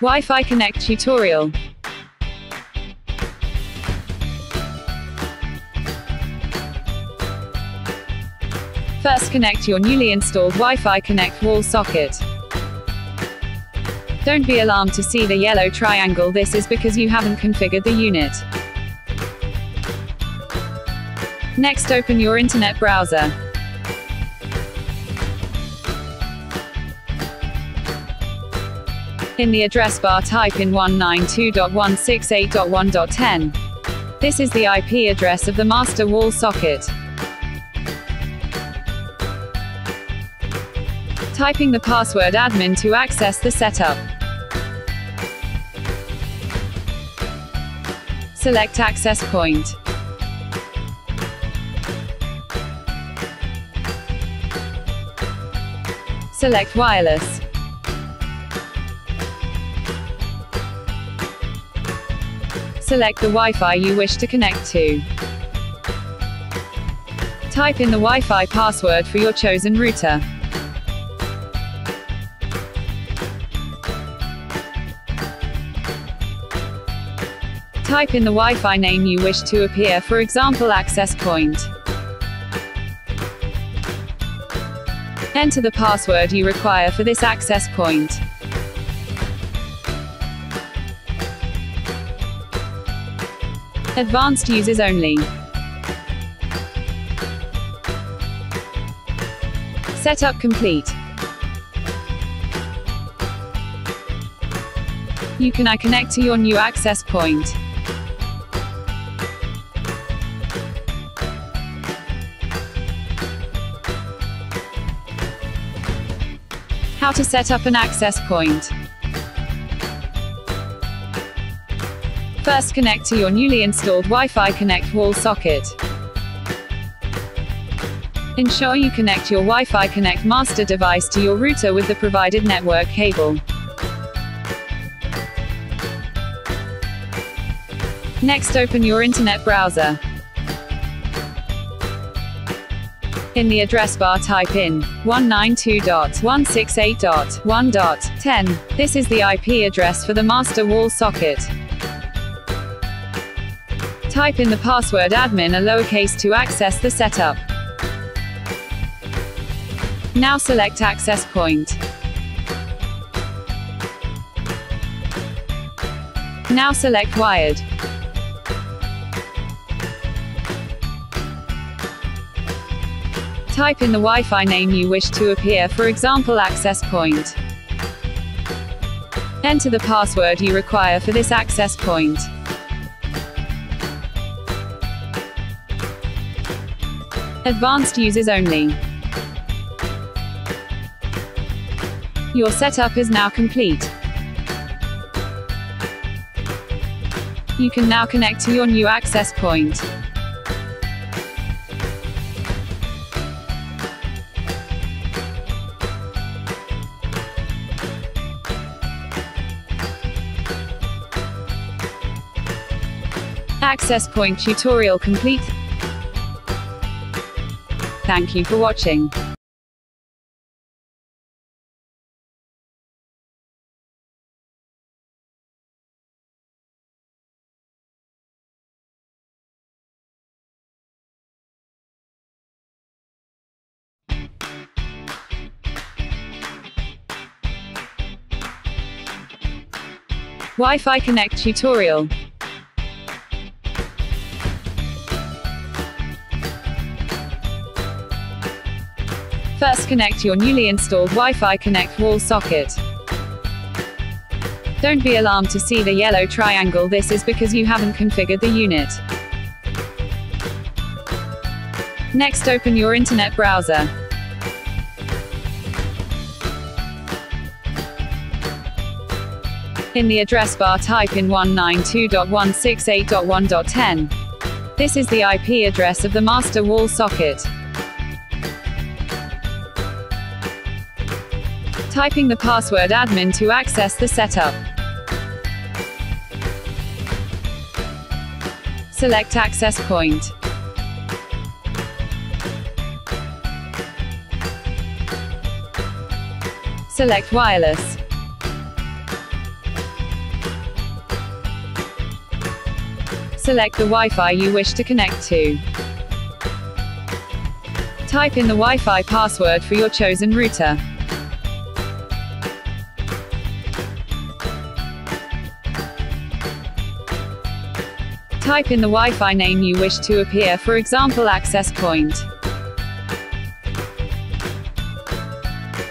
Wi-Fi Connekt tutorial. First connect your newly installed Wi-Fi Connekt wall socket. Don't be alarmed to see the yellow triangle this is because you haven't configured the unit. Next open your internet browser. In the address bar type in 192.168.1.10. This is the IP address of the master wall socket. Typing the password admin to access the setup. Select access point. Select wireless. Select the Wi-Fi you wish to connect to. Type in the Wi-Fi password for your chosen router. Type in the Wi-Fi name you wish to appear for example access point. Enter the password you require for this access point. Advanced users only. Setup complete. You can now connect to your new access point. How to set up an access point. First connect to your newly installed Wi-Fi Connekt wall socket. Ensure you connect your Wi-Fi Connekt master device to your router with the provided network cable. Next open your internet browser. In the address bar type in 192.168.1.10. This is the IP address for the master wall socket. Type in the password admin a lowercase to access the setup. Now select access point. Now select wired. Type in the Wi-Fi name you wish to appear for example access point. Enter the password you require for this access point. Advanced users only. Your setup is now complete. You can now connect to your new access point. Access point tutorial complete. Thank you for watching. Wi-Fi Connekt tutorial. First connect your newly installed Wi-Fi Connekt wall socket. Don't be alarmed to see the yellow triangle this is because you haven't configured the unit. Next open your internet browser. In the address bar type in 192.168.1.10. This is the IP address of the master wall socket. typing the password admin to access the setup. Select access point. Select wireless. Select the Wi-Fi you wish to connect to. Type in the Wi-Fi password for your chosen router. Type in the Wi-Fi name you wish to appear for example access point.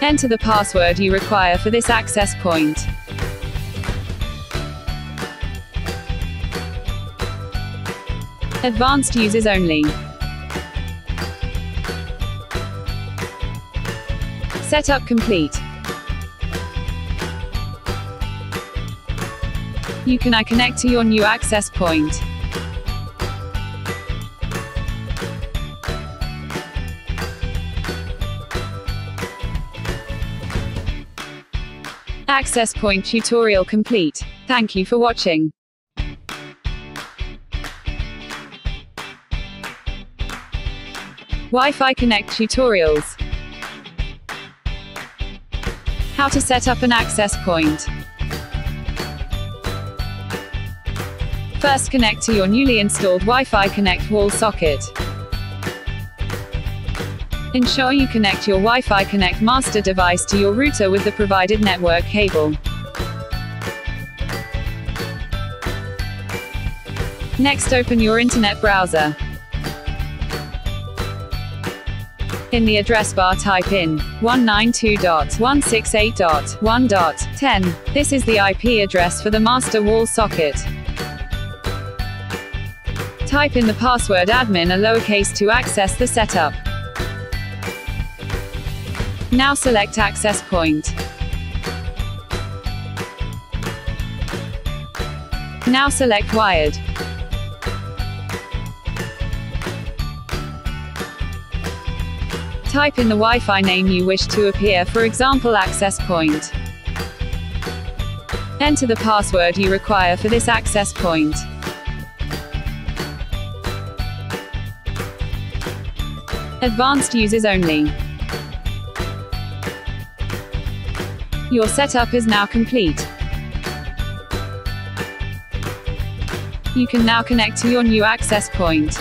Enter the password you require for this access point. Advanced users only. Setup complete. You can now connect to your new access point. Access point tutorial complete. Thank you for watching. Wi-Fi Connekt tutorials. How to set up an access point. First connect to your newly installed Wi-Fi Connekt wall socket. Ensure you connect your Wi-Fi Connekt master device to your router with the provided network cable. Next open your internet browser. In the address bar type in 192.168.1.10. This is the IP address for the master wall socket. Type in the password admin a lowercase to access the setup. Now select access point. Now select wired. Type in the Wi-Fi name you wish to appear for example access point. Enter the password you require for this access point. Advanced users only. Your setup is now complete. You can now connect to your new access point.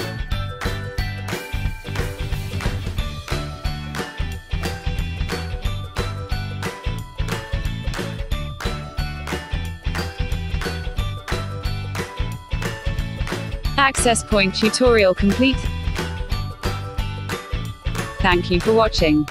Access point tutorial complete. Thank you for watching.